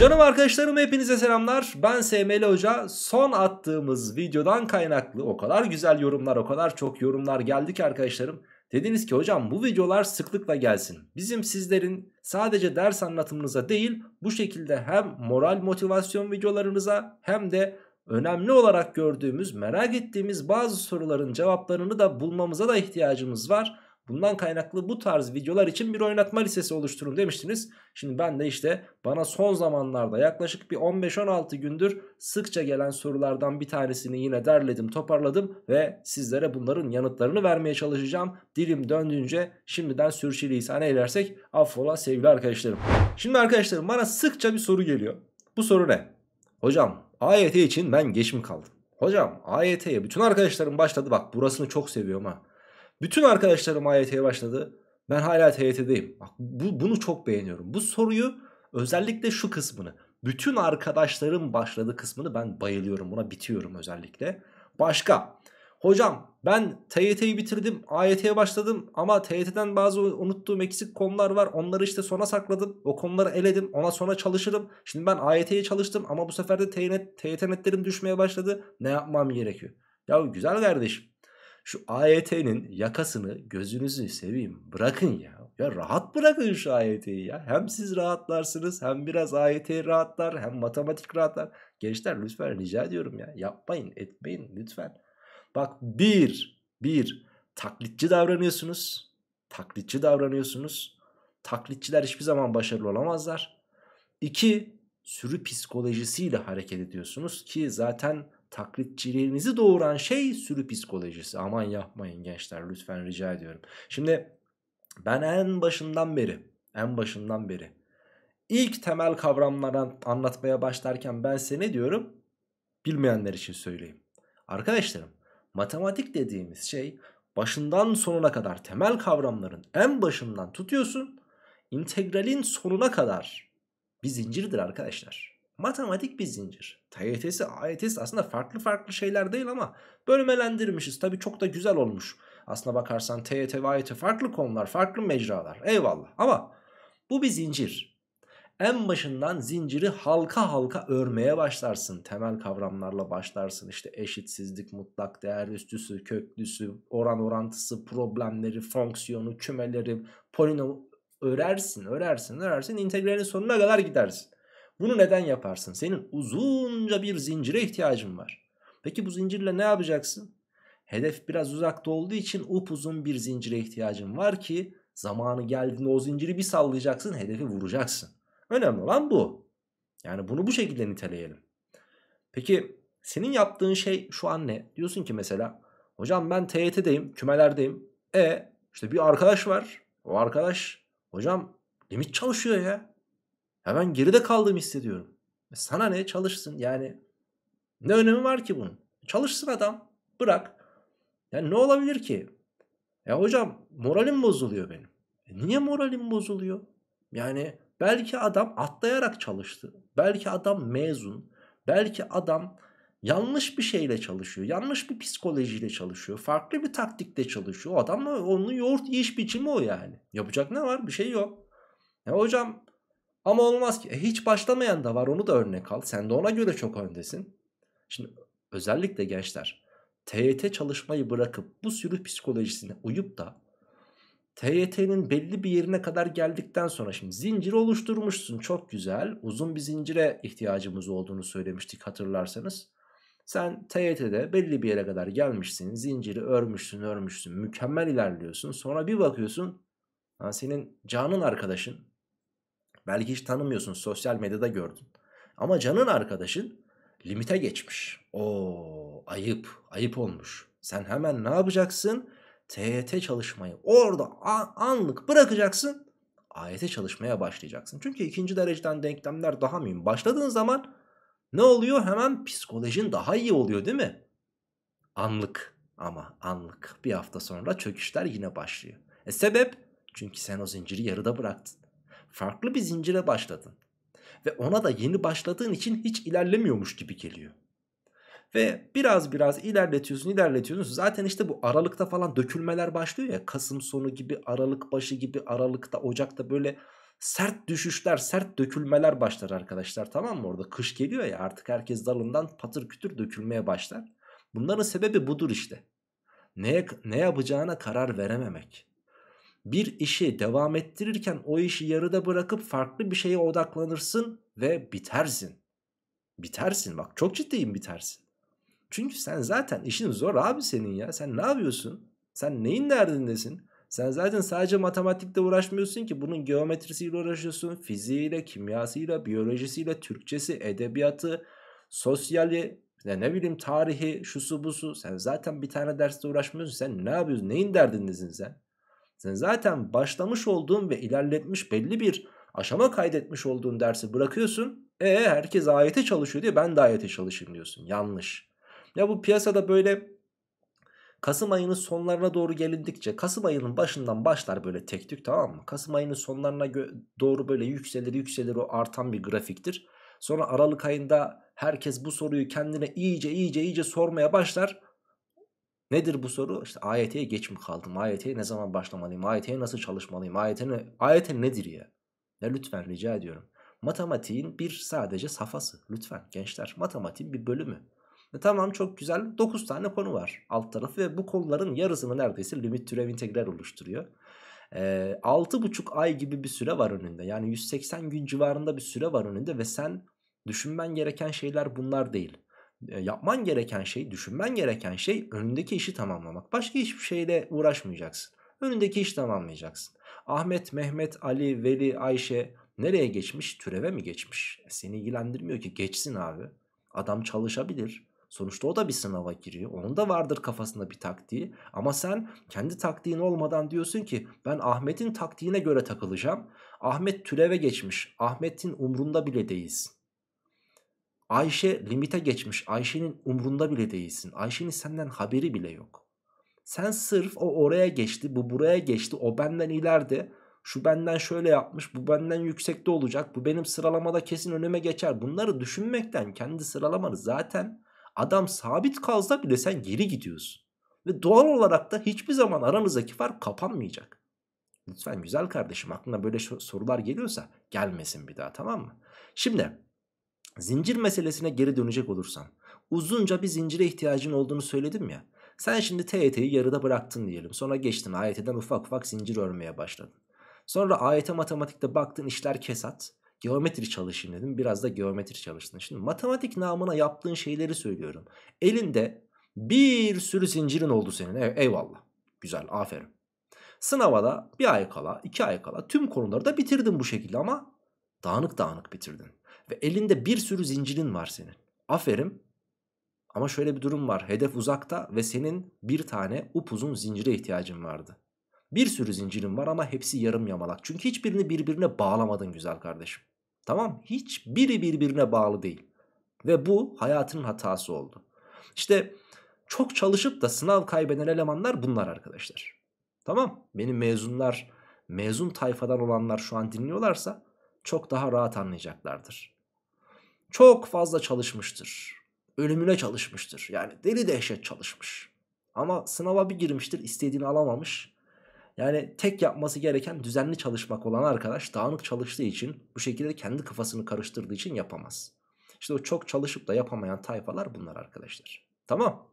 Canım arkadaşlarım hepinize selamlar. Ben SML Hoca. Son attığımız videodan kaynaklı o kadar güzel yorumlar, o kadar çok yorumlar geldi ki arkadaşlarım. Dediniz ki hocam bu videolar sıklıkla gelsin. Bizim sizlerin sadece ders anlatımınıza değil bu şekilde hem moral motivasyon videolarınıza hem de önemli olarak gördüğümüz merak ettiğimiz bazı soruların cevaplarını da bulmamıza da ihtiyacımız var. Bundan kaynaklı bu tarz videolar için bir oynatma listesi oluşturun demiştiniz. Şimdi ben de işte bana son zamanlarda yaklaşık bir 15-16 gündür sıkça gelen sorulardan bir tanesini yine derledim toparladım ve sizlere bunların yanıtlarını vermeye çalışacağım. Dilim döndüğünce şimdiden sürçülisan eylersek affola sevgili arkadaşlarım. Şimdi arkadaşlarım bana sıkça bir soru geliyor. Bu soru ne? Hocam AYT için ben geç mi kaldım? Hocam AYT'ye bütün arkadaşlarım başladı bak burasını çok seviyorum ha. Bütün arkadaşlarım AYT'ye başladı. Ben hala TYT'deyim. Bak bu, bunu çok beğeniyorum. Bu soruyu özellikle şu kısmını. Bütün arkadaşlarım başladı kısmını ben bayılıyorum. Buna bitiyorum özellikle. Başka. Hocam ben TYT'yi bitirdim. AYT'ye başladım. Ama TYT'den bazı unuttuğum eksik konular var. Onları işte sona sakladım. O konuları eledim. Ona sonra çalışırım. Şimdi ben AYT'ye çalıştım. Ama bu sefer de TYT, netlerim düşmeye başladı. Ne yapmam gerekiyor? Ya güzel kardeşim. Şu AYT'nin yakasını gözünüzü seveyim bırakın ya. Ya rahat bırakın şu AYT'yi ya. Hem siz rahatlarsınız hem biraz AYT rahatlar hem matematik rahatlar. Gençler lütfen rica ediyorum ya. Yapmayın etmeyin lütfen. Bak bir, bir taklitçi davranıyorsunuz. Taklitçi davranıyorsunuz. Taklitçiler hiçbir zaman başarılı olamazlar. İki, sürü psikolojisiyle hareket ediyorsunuz ki zaten taklitçiliğinizi doğuran şey sürü psikolojisi. Aman yapmayın gençler lütfen rica ediyorum. Şimdi ben en başından beri, en başından beri ilk temel kavramları anlatmaya başlarken ben size ne diyorum? Bilmeyenler için söyleyeyim. Arkadaşlarım matematik dediğimiz şey başından sonuna kadar temel kavramların en başından tutuyorsun integralin sonuna kadar bir zincirdir arkadaşlar. Matematik bir zincir. TYT'si, AYT'si aslında farklı farklı şeyler değil ama bölmelendirmişiz. Tabi çok da güzel olmuş. Aslına bakarsan TYT ve AYT farklı konular, farklı mecralar. Eyvallah. Ama bu bir zincir. En başından zinciri halka halka örmeye başlarsın. Temel kavramlarla başlarsın. İşte eşitsizlik, mutlak değer, üstüsü, köklüsü, oran orantısı, problemleri, fonksiyonu, kümeleri, polinom örersin, örersin, örersin. İntegralin sonuna kadar gidersin. Bunu neden yaparsın? Senin uzunca bir zincire ihtiyacın var. Peki bu zincirle ne yapacaksın? Hedef biraz uzakta olduğu için upuzun bir zincire ihtiyacın var ki zamanı geldiğinde o zinciri bir sallayacaksın hedefi vuracaksın. Önemli olan bu. Yani bunu bu şekilde niteleyelim. Peki senin yaptığın şey şu an ne? Diyorsun ki mesela hocam ben TYT'deyim kümelerdeyim. E işte bir arkadaş var. O arkadaş hocam limit çalışıyor ya. Ben geride kaldığımı hissediyorum. E sana ne çalışsın yani. Ne önemi var ki bunun? Çalışsın adam. Bırak. Yani ne olabilir ki? Ya hocam moralim bozuluyor benim. E niye moralim bozuluyor? Yani belki adam atlayarak çalıştı. Belki adam mezun. Belki adam yanlış bir şeyle çalışıyor. Yanlış bir psikolojiyle çalışıyor. Farklı bir taktikle çalışıyor. O adamla onun yoğurt iş biçimi o yani. Yapacak ne var? Bir şey yok. Ya hocam ama olmaz ki. E hiç başlamayan da var onu da örnek al. Sen de ona göre çok öndesin. Şimdi özellikle gençler TYT çalışmayı bırakıp bu sürü psikolojisine uyup da TYT'nin belli bir yerine kadar geldikten sonra şimdi zincir oluşturmuşsun çok güzel. Uzun bir zincire ihtiyacımız olduğunu söylemiştik hatırlarsanız. Sen TYT'de belli bir yere kadar gelmişsin. Zinciri örmüşsün örmüşsün mükemmel ilerliyorsun. Sonra bir bakıyorsun senin canın arkadaşın Belki hiç tanımıyorsun sosyal medyada gördün. Ama canın arkadaşın limite geçmiş. O ayıp, ayıp olmuş. Sen hemen ne yapacaksın? TYT çalışmayı orada anlık bırakacaksın. AYT çalışmaya başlayacaksın. Çünkü ikinci dereceden denklemler daha mühim. Başladığın zaman ne oluyor? Hemen psikolojin daha iyi oluyor değil mi? Anlık ama anlık. Bir hafta sonra çöküşler yine başlıyor. E sebep? Çünkü sen o zinciri yarıda bıraktın farklı bir zincire başladın. Ve ona da yeni başladığın için hiç ilerlemiyormuş gibi geliyor. Ve biraz biraz ilerletiyorsun ilerletiyorsun. Zaten işte bu aralıkta falan dökülmeler başlıyor ya. Kasım sonu gibi aralık başı gibi aralıkta ocakta böyle Sert düşüşler, sert dökülmeler başlar arkadaşlar tamam mı? Orada kış geliyor ya artık herkes dalından patır kütür dökülmeye başlar. Bunların sebebi budur işte. Ne, ne yapacağına karar verememek. Bir işi devam ettirirken o işi yarıda bırakıp farklı bir şeye odaklanırsın ve bitersin. Bitersin bak çok ciddiyim bitersin. Çünkü sen zaten işin zor abi senin ya. Sen ne yapıyorsun? Sen neyin derdindesin? Sen zaten sadece matematikle uğraşmıyorsun ki bunun geometrisiyle uğraşıyorsun. Fiziğiyle, kimyasıyla, biyolojisiyle, Türkçesi, edebiyatı, sosyali, ya ne bileyim tarihi, şusu busu. Sen zaten bir tane derste uğraşmıyorsun. Sen ne yapıyorsun? Neyin derdindesin sen? Sen zaten başlamış olduğun ve ilerletmiş belli bir aşama kaydetmiş olduğun dersi bırakıyorsun. E herkes ayete çalışıyor diye ben de ayete çalışayım diyorsun. Yanlış. Ya bu piyasada böyle Kasım ayının sonlarına doğru gelindikçe Kasım ayının başından başlar böyle tek tük tamam mı? Kasım ayının sonlarına doğru böyle yükselir yükselir o artan bir grafiktir. Sonra Aralık ayında herkes bu soruyu kendine iyice iyice iyice sormaya başlar. Nedir bu soru? İşte AYT'ye geç mi kaldım? AYT'ye ne zaman başlamalıyım? AYT'ye nasıl çalışmalıyım? AYT, ne, AYT nedir ya? Ya lütfen rica ediyorum. Matematiğin bir sadece safhası. Lütfen gençler matematiğin bir bölümü. E tamam çok güzel 9 tane konu var alt tarafı ve bu konuların yarısını neredeyse limit türev integral oluşturuyor. E, 6,5 ay gibi bir süre var önünde. Yani 180 gün civarında bir süre var önünde ve sen düşünmen gereken şeyler bunlar değil. Yapman gereken şey, düşünmen gereken şey önündeki işi tamamlamak. Başka hiçbir şeyle uğraşmayacaksın. Önündeki işi tamamlayacaksın. Ahmet, Mehmet, Ali, Veli, Ayşe nereye geçmiş? Türeve mi geçmiş? E, seni ilgilendirmiyor ki geçsin abi. Adam çalışabilir. Sonuçta o da bir sınava giriyor. Onun da vardır kafasında bir taktiği. Ama sen kendi taktiğin olmadan diyorsun ki ben Ahmet'in taktiğine göre takılacağım. Ahmet türeve geçmiş. Ahmet'in umrunda bile değilsin. Ayşe limite geçmiş. Ayşe'nin umrunda bile değilsin. Ayşe'nin senden haberi bile yok. Sen sırf o oraya geçti, bu buraya geçti, o benden ileride, şu benden şöyle yapmış, bu benden yüksekte olacak, bu benim sıralamada kesin önüme geçer. Bunları düşünmekten kendi sıralamanı zaten Adam sabit kalsa bile sen geri gidiyorsun. Ve doğal olarak da hiçbir zaman aranızdaki fark kapanmayacak. Lütfen güzel kardeşim aklına böyle sorular geliyorsa gelmesin bir daha tamam mı? Şimdi zincir meselesine geri dönecek olursam uzunca bir zincire ihtiyacın olduğunu söyledim ya. Sen şimdi TYT'yi yarıda bıraktın diyelim. Sonra geçtin AYT'den ufak ufak zincir örmeye başladın. Sonra AYT matematikte baktın işler kesat. Geometri çalışayım dedim. Biraz da geometri çalıştın. Şimdi matematik namına yaptığın şeyleri söylüyorum. Elinde bir sürü zincirin oldu senin. Ey eyvallah. Güzel aferin. Sınava da bir ay kala, iki ay kala tüm konuları da bitirdin bu şekilde ama dağınık dağınık bitirdin. Ve elinde bir sürü zincirin var senin. Aferin. Ama şöyle bir durum var. Hedef uzakta ve senin bir tane upuzun zincire ihtiyacın vardı. Bir sürü zincirin var ama hepsi yarım yamalak. Çünkü hiçbirini birbirine bağlamadın güzel kardeşim. Tamam hiçbiri birbirine bağlı değil. Ve bu hayatının hatası oldu. İşte çok çalışıp da sınav kaybeden elemanlar bunlar arkadaşlar. Tamam benim mezunlar mezun tayfadan olanlar şu an dinliyorlarsa çok daha rahat anlayacaklardır. Çok fazla çalışmıştır. Ölümüne çalışmıştır. Yani deli dehşet çalışmış. Ama sınava bir girmiştir istediğini alamamış yani tek yapması gereken düzenli çalışmak olan arkadaş dağınık çalıştığı için bu şekilde kendi kafasını karıştırdığı için yapamaz. İşte o çok çalışıp da yapamayan tayfalar bunlar arkadaşlar. Tamam.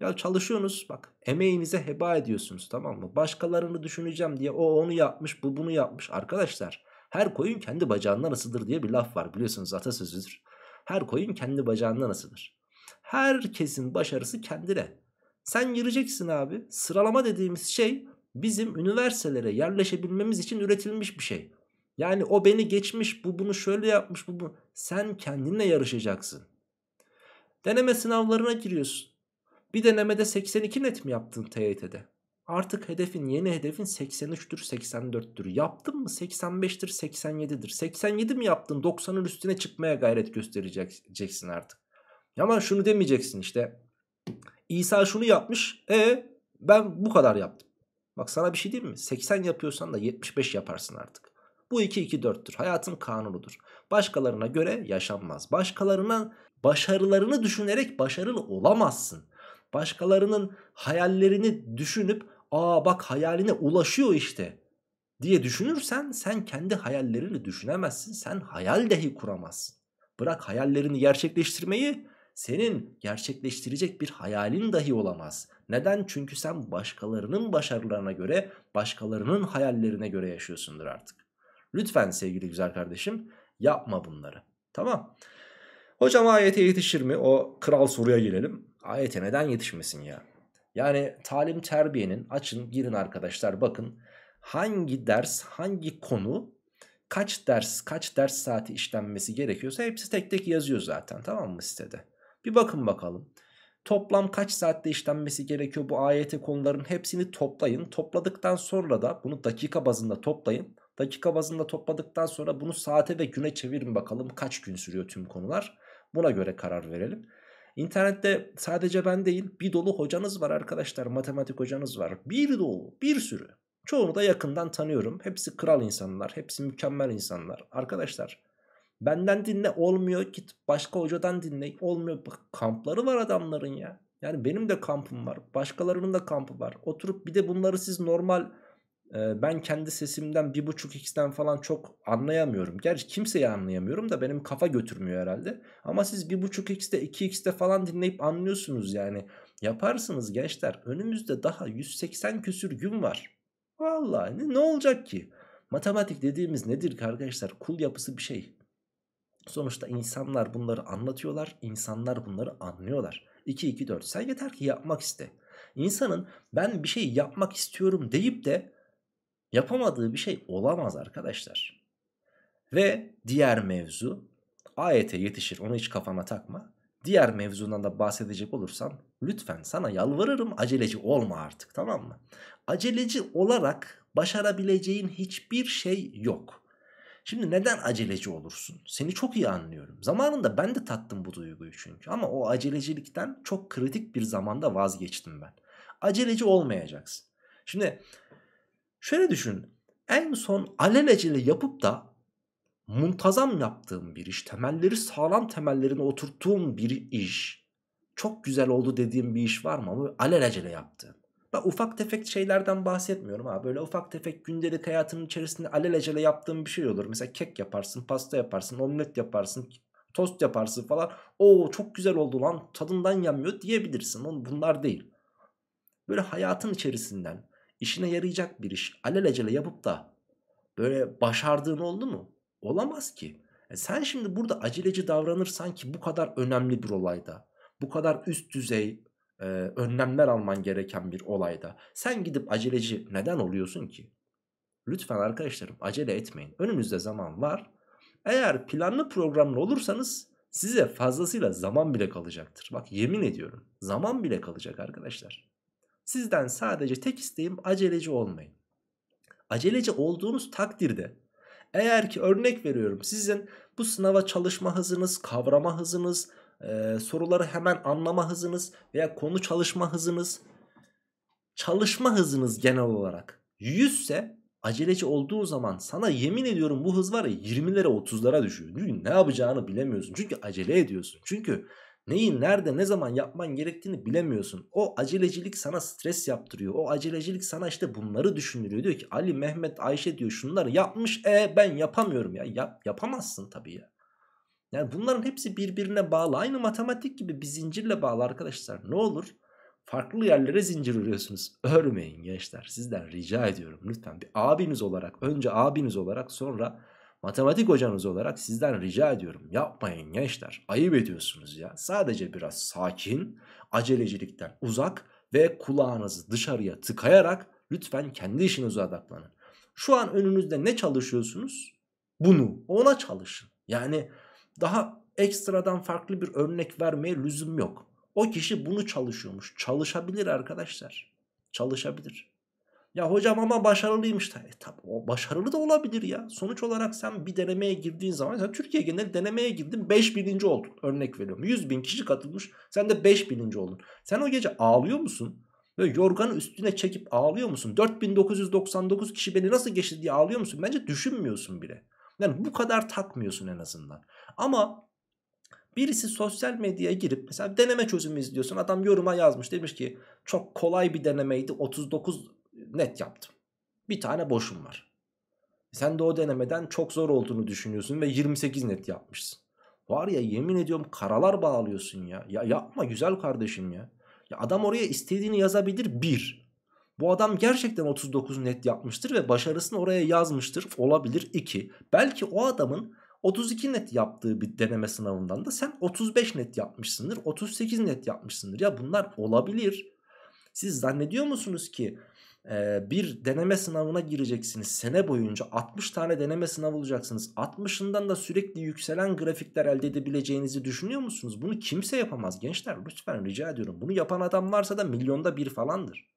Ya çalışıyorsunuz bak emeğinize heba ediyorsunuz tamam mı? Başkalarını düşüneceğim diye o onu yapmış bu bunu yapmış. Arkadaşlar her koyun kendi bacağından ısıdır diye bir laf var biliyorsunuz atasözüdür. Her koyun kendi bacağından ısıdır. Herkesin başarısı kendine. Sen gireceksin abi. Sıralama dediğimiz şey bizim üniversitelere yerleşebilmemiz için üretilmiş bir şey. Yani o beni geçmiş, bu bunu şöyle yapmış, bu bu. Sen kendinle yarışacaksın. Deneme sınavlarına giriyorsun. Bir denemede 82 net mi yaptın TYT'de? Artık hedefin, yeni hedefin 83'tür, 84'tür. Yaptın mı 85'tir, 87'dir. 87 mi yaptın? 90'ın üstüne çıkmaya gayret göstereceksin artık. Ama şunu demeyeceksin işte. İsa şunu yapmış. E ben bu kadar yaptım. Bak sana bir şey diyeyim mi? 80 yapıyorsan da 75 yaparsın artık. Bu 2-2-4'tür. Hayatın kanunudur. Başkalarına göre yaşanmaz. Başkalarına başarılarını düşünerek başarılı olamazsın. Başkalarının hayallerini düşünüp aa bak hayaline ulaşıyor işte diye düşünürsen sen kendi hayallerini düşünemezsin. Sen hayal dahi kuramazsın. Bırak hayallerini gerçekleştirmeyi senin gerçekleştirecek bir hayalin dahi olamaz. Neden? Çünkü sen başkalarının başarılarına göre, başkalarının hayallerine göre yaşıyorsundur artık. Lütfen sevgili güzel kardeşim yapma bunları. Tamam. Hocam ayete yetişir mi? O kral soruya gelelim. Ayete neden yetişmesin ya? Yani talim terbiyenin açın girin arkadaşlar bakın hangi ders hangi konu kaç ders kaç ders saati işlenmesi gerekiyorsa hepsi tek tek yazıyor zaten tamam mı sitede. Bir bakın bakalım. Toplam kaç saatte işlenmesi gerekiyor bu ayet konuların hepsini toplayın. Topladıktan sonra da bunu dakika bazında toplayın. Dakika bazında topladıktan sonra bunu saate ve güne çevirin bakalım kaç gün sürüyor tüm konular. Buna göre karar verelim. İnternette sadece ben değil bir dolu hocanız var arkadaşlar matematik hocanız var. Bir dolu bir sürü. Çoğunu da yakından tanıyorum. Hepsi kral insanlar hepsi mükemmel insanlar. Arkadaşlar benden dinle olmuyor git başka hocadan dinle olmuyor. Bak, kampları var adamların ya. Yani benim de kampım var başkalarının da kampı var. Oturup bir de bunları siz normal ben kendi sesimden 1.5x'ten falan çok anlayamıyorum. Gerçi kimseyi anlayamıyorum da benim kafa götürmüyor herhalde. Ama siz 1.5x'te 2x'te falan dinleyip anlıyorsunuz yani. Yaparsınız gençler. Önümüzde daha 180 küsür gün var. Vallahi ne, ne olacak ki? Matematik dediğimiz nedir arkadaşlar? Kul yapısı bir şey. Sonuçta insanlar bunları anlatıyorlar. insanlar bunları anlıyorlar. 2 2 4 sen yeter ki yapmak iste. İnsanın ben bir şey yapmak istiyorum deyip de Yapamadığı bir şey olamaz arkadaşlar. Ve diğer mevzu ayete yetişir onu hiç kafana takma. Diğer mevzundan da bahsedecek olursam lütfen sana yalvarırım aceleci olma artık tamam mı? Aceleci olarak başarabileceğin hiçbir şey yok. Şimdi neden aceleci olursun? Seni çok iyi anlıyorum. Zamanında ben de tattım bu duyguyu çünkü. Ama o acelecilikten çok kritik bir zamanda vazgeçtim ben. Aceleci olmayacaksın. Şimdi Şöyle düşün. En son alelacele yapıp da muntazam yaptığım bir iş, temelleri sağlam temellerine oturttuğum bir iş, çok güzel oldu dediğim bir iş var mı? Alelacele yaptığım. Ben ufak tefek şeylerden bahsetmiyorum ha. Böyle ufak tefek gündelik hayatının içerisinde alelacele yaptığım bir şey olur. Mesela kek yaparsın, pasta yaparsın, omlet yaparsın, tost yaparsın falan. Oo çok güzel oldu lan tadından yanmıyor diyebilirsin. Bunlar değil. Böyle hayatın içerisinden işine yarayacak bir iş alelacele yapıp da böyle başardığın oldu mu? Olamaz ki. E sen şimdi burada aceleci davranırsan ki bu kadar önemli bir olayda, bu kadar üst düzey e, önlemler alman gereken bir olayda sen gidip aceleci neden oluyorsun ki? Lütfen arkadaşlarım acele etmeyin. Önünüzde zaman var. Eğer planlı programlı olursanız size fazlasıyla zaman bile kalacaktır. Bak yemin ediyorum zaman bile kalacak arkadaşlar. Sizden sadece tek isteğim aceleci olmayın. Aceleci olduğunuz takdirde eğer ki örnek veriyorum sizin bu sınava çalışma hızınız, kavrama hızınız, e, soruları hemen anlama hızınız veya konu çalışma hızınız, çalışma hızınız genel olarak 100 ise aceleci olduğu zaman sana yemin ediyorum bu hız var ya 20'lere 30'lara düşüyor. Çünkü ne yapacağını bilemiyorsun. Çünkü acele ediyorsun. Çünkü Neyi nerede ne zaman yapman gerektiğini bilemiyorsun. O acelecilik sana stres yaptırıyor. O acelecilik sana işte bunları düşündürüyor. Diyor ki Ali, Mehmet, Ayşe diyor şunları yapmış. E ben yapamıyorum ya. Yap, yapamazsın tabii ya. Yani bunların hepsi birbirine bağlı. Aynı matematik gibi bir zincirle bağlı arkadaşlar. Ne olur? Farklı yerlere zincir örüyorsunuz. Örmeyin gençler. Sizden rica ediyorum. Lütfen bir abiniz olarak, önce abiniz olarak sonra matematik hocanız olarak sizden rica ediyorum. Yapmayın gençler. Ayıp ediyorsunuz ya. Sadece biraz sakin, acelecilikten uzak ve kulağınızı dışarıya tıkayarak lütfen kendi işinize odaklanın. Şu an önünüzde ne çalışıyorsunuz? Bunu, ona çalışın. Yani daha ekstradan farklı bir örnek vermeye lüzum yok. O kişi bunu çalışıyormuş. Çalışabilir arkadaşlar. Çalışabilir. Ya hocam ama başarılıymış. E, tabii o başarılı da olabilir ya. Sonuç olarak sen bir denemeye girdiğin zaman sen Türkiye genel denemeye girdin 5 bininci oldun. Örnek veriyorum. 100 bin kişi katılmış sen de 5 bininci oldun. Sen o gece ağlıyor musun? Böyle yorganı üstüne çekip ağlıyor musun? 4999 kişi beni nasıl geçti diye ağlıyor musun? Bence düşünmüyorsun bile. Yani bu kadar takmıyorsun en azından. Ama birisi sosyal medyaya girip mesela deneme çözümü izliyorsun. Adam yoruma yazmış demiş ki çok kolay bir denemeydi 39 net yaptım. Bir tane boşum var. Sen de o denemeden çok zor olduğunu düşünüyorsun ve 28 net yapmışsın. Var ya yemin ediyorum karalar bağlıyorsun ya. Ya yapma güzel kardeşim ya. Ya adam oraya istediğini yazabilir bir. Bu adam gerçekten 39 net yapmıştır ve başarısını oraya yazmıştır. Olabilir 2. Belki o adamın 32 net yaptığı bir deneme sınavından da sen 35 net yapmışsındır. 38 net yapmışsındır. Ya bunlar olabilir. Siz zannediyor musunuz ki e, bir deneme sınavına gireceksiniz. Sene boyunca 60 tane deneme sınavı olacaksınız. 60'ından da sürekli yükselen grafikler elde edebileceğinizi düşünüyor musunuz? Bunu kimse yapamaz gençler. Lütfen rica ediyorum. Bunu yapan adam varsa da milyonda bir falandır.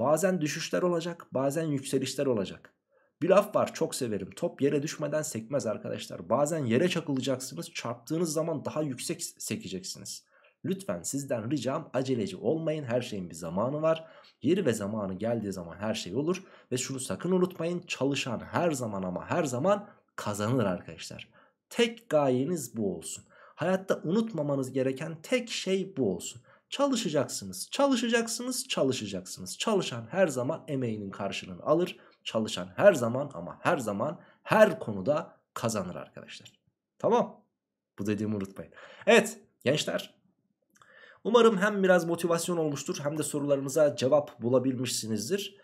Bazen düşüşler olacak, bazen yükselişler olacak. Bir laf var çok severim. Top yere düşmeden sekmez arkadaşlar. Bazen yere çakılacaksınız. Çarptığınız zaman daha yüksek sekeceksiniz. Lütfen sizden ricam aceleci olmayın. Her şeyin bir zamanı var. Yeri ve zamanı geldiği zaman her şey olur. Ve şunu sakın unutmayın. Çalışan her zaman ama her zaman kazanır arkadaşlar. Tek gayeniz bu olsun. Hayatta unutmamanız gereken tek şey bu olsun. Çalışacaksınız, çalışacaksınız, çalışacaksınız. Çalışan her zaman emeğinin karşılığını alır. Çalışan her zaman ama her zaman her konuda kazanır arkadaşlar. Tamam. Bu dediğimi unutmayın. Evet gençler. Umarım hem biraz motivasyon olmuştur hem de sorularımıza cevap bulabilmişsinizdir.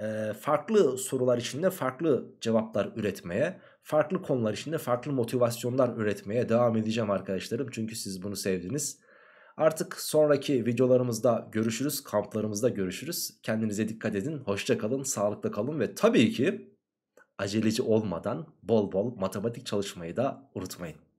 Ee, farklı sorular içinde farklı cevaplar üretmeye, farklı konular içinde farklı motivasyonlar üretmeye devam edeceğim arkadaşlarım. Çünkü siz bunu sevdiniz. Artık sonraki videolarımızda görüşürüz. Kamplarımızda görüşürüz. Kendinize dikkat edin. Hoşça kalın, sağlıklı kalın ve tabii ki aceleci olmadan bol bol matematik çalışmayı da unutmayın.